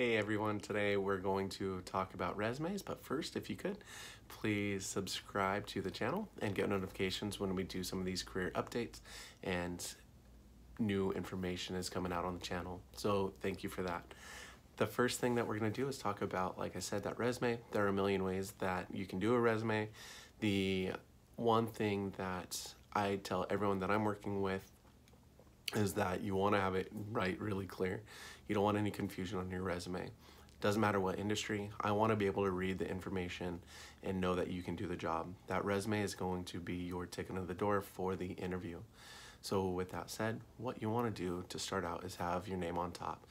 Hey everyone, today we're going to talk about resumes, but first, if you could, please subscribe to the channel and get notifications when we do some of these career updates and new information is coming out on the channel. So thank you for that. The first thing that we're gonna do is talk about, like I said, that resume. There are a million ways that you can do a resume. The one thing that I tell everyone that I'm working with is that you want to have it right really clear. You don't want any confusion on your resume. Doesn't matter what industry, I want to be able to read the information and know that you can do the job. That resume is going to be your ticket to the door for the interview. So with that said, what you want to do to start out is have your name on top.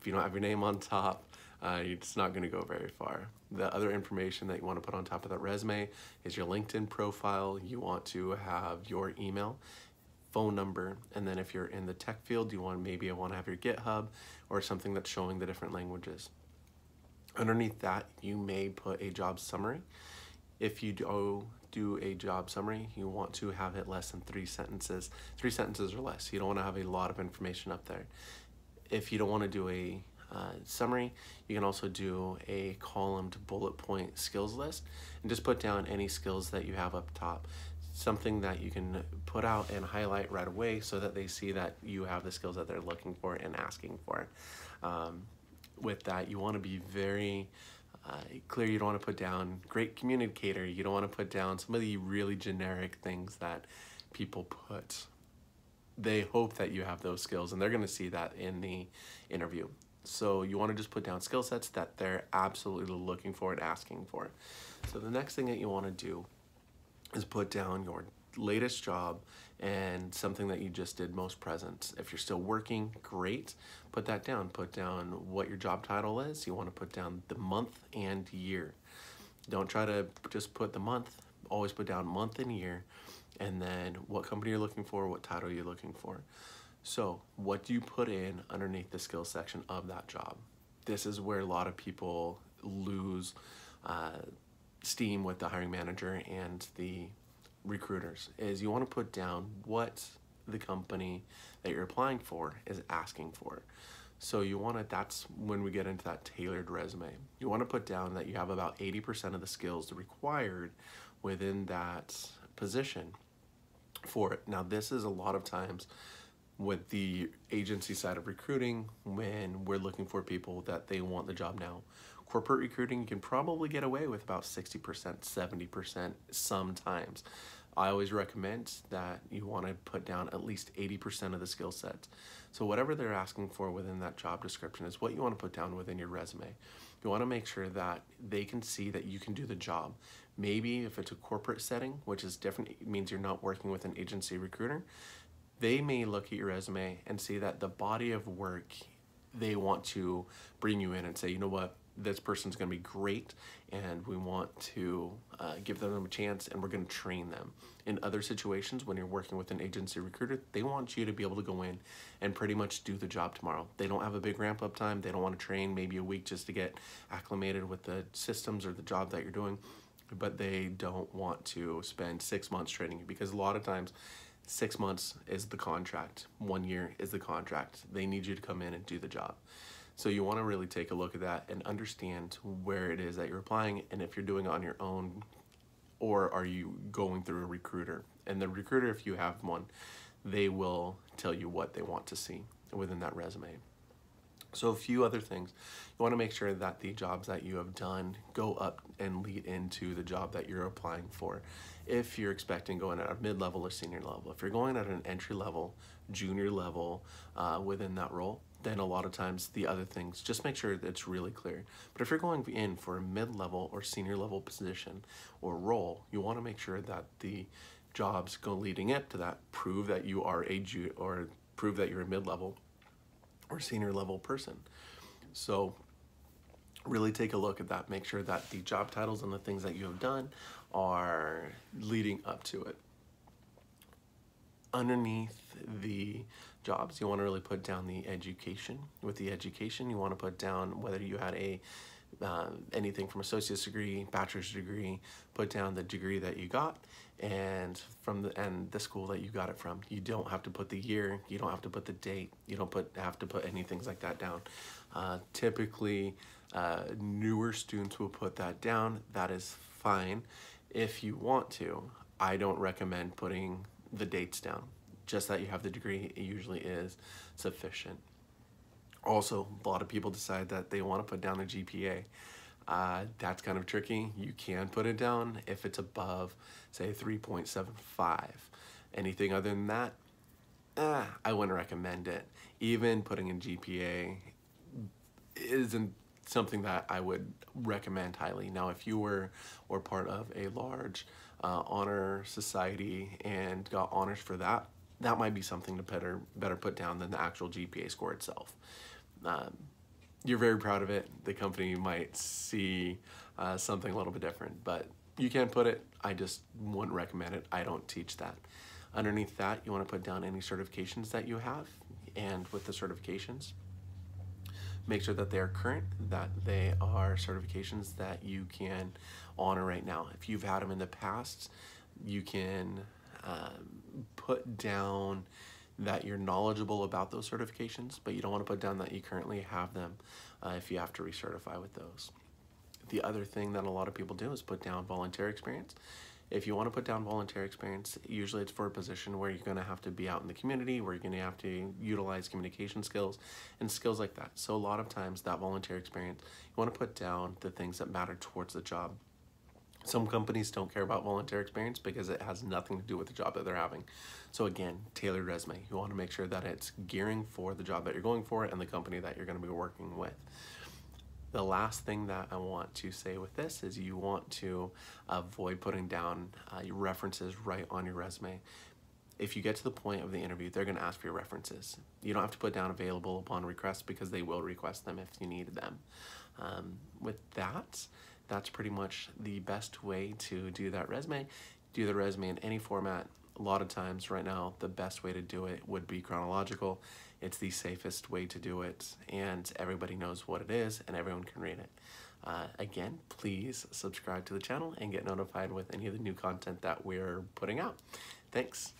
If you don't have your name on top, uh, it's not going to go very far. The other information that you want to put on top of that resume is your LinkedIn profile. You want to have your email phone number, and then if you're in the tech field, you want maybe I want to have your GitHub or something that's showing the different languages. Underneath that, you may put a job summary. If you do do a job summary, you want to have it less than three sentences, three sentences or less. You don't want to have a lot of information up there. If you don't want to do a uh, summary, you can also do a columned bullet point skills list and just put down any skills that you have up top something that you can put out and highlight right away so that they see that you have the skills that they're looking for and asking for. Um, with that, you want to be very uh, clear. You don't want to put down great communicator. You don't want to put down some of the really generic things that people put. They hope that you have those skills and they're going to see that in the interview. So you want to just put down skill sets that they're absolutely looking for and asking for. So the next thing that you want to do is put down your latest job and something that you just did most present. If you're still working, great. Put that down. Put down what your job title is. You want to put down the month and year. Don't try to just put the month. Always put down month and year and then what company you're looking for, what title you're looking for. So what do you put in underneath the skills section of that job? This is where a lot of people lose uh, steam with the hiring manager and the recruiters is you want to put down what the company that you're applying for is asking for. So you want to, that's when we get into that tailored resume. You want to put down that you have about 80% of the skills required within that position for it. Now this is a lot of times with the agency side of recruiting when we're looking for people that they want the job now corporate recruiting, you can probably get away with about 60%, 70% sometimes. I always recommend that you want to put down at least 80% of the skill sets. So whatever they're asking for within that job description is what you want to put down within your resume. You want to make sure that they can see that you can do the job. Maybe if it's a corporate setting, which is different, it means you're not working with an agency recruiter, they may look at your resume and see that the body of work they want to bring you in and say, you know what, this person's going to be great and we want to uh, give them a chance and we're going to train them. In other situations, when you're working with an agency recruiter, they want you to be able to go in and pretty much do the job tomorrow. They don't have a big ramp up time. They don't want to train maybe a week just to get acclimated with the systems or the job that you're doing, but they don't want to spend six months training you because a lot of times six months is the contract, one year is the contract. They need you to come in and do the job. So you want to really take a look at that and understand where it is that you're applying and if you're doing it on your own or are you going through a recruiter. And the recruiter, if you have one, they will tell you what they want to see within that resume. So a few other things. You want to make sure that the jobs that you have done go up and lead into the job that you're applying for. If you're expecting going at a mid-level or senior level, if you're going at an entry level, junior level uh, within that role, then a lot of times the other things, just make sure that it's really clear. But if you're going in for a mid-level or senior level position or role, you want to make sure that the jobs go leading up to that prove that you are a or prove that you're a mid-level or senior level person. So really take a look at that. Make sure that the job titles and the things that you have done are leading up to it. Underneath the jobs, you want to really put down the education. With the education, you want to put down whether you had a uh, anything from associate's degree, bachelor's degree, put down the degree that you got and from the and the school that you got it from. You don't have to put the year, you don't have to put the date, you don't put have to put any things like that down. Uh, typically, uh, newer students will put that down. That is fine if you want to. I don't recommend putting the dates down. Just that you have the degree it usually is sufficient. Also, a lot of people decide that they want to put down their GPA. Uh, that's kind of tricky. You can put it down if it's above, say, 3.75. Anything other than that, eh, I wouldn't recommend it. Even putting in GPA isn't something that I would recommend highly. Now, if you were or part of a large uh, honor society and got honors for that, that might be something to better better put down than the actual GPA score itself. Um, you're very proud of it. The company might see uh, something a little bit different, but you can put it. I just wouldn't recommend it. I don't teach that. Underneath that, you want to put down any certifications that you have, and with the certifications, make sure that they are current, that they are certifications that you can honor right now. If you've had them in the past, you can um, put down that you're knowledgeable about those certifications, but you don't want to put down that you currently have them uh, if you have to recertify with those. The other thing that a lot of people do is put down volunteer experience. If you want to put down volunteer experience, usually it's for a position where you're going to have to be out in the community, where you're going to have to utilize communication skills and skills like that. So a lot of times that volunteer experience, you want to put down the things that matter towards the job. Some companies don't care about volunteer experience because it has nothing to do with the job that they're having. So again, tailored resume. You want to make sure that it's gearing for the job that you're going for and the company that you're going to be working with. The last thing that I want to say with this is you want to avoid putting down uh, your references right on your resume. If you get to the point of the interview, they're going to ask for your references. You don't have to put down available upon request because they will request them if you need them. Um, with that, that's pretty much the best way to do that resume. Do the resume in any format. A lot of times right now, the best way to do it would be chronological. It's the safest way to do it, and everybody knows what it is, and everyone can read it. Uh, again, please subscribe to the channel and get notified with any of the new content that we're putting out. Thanks.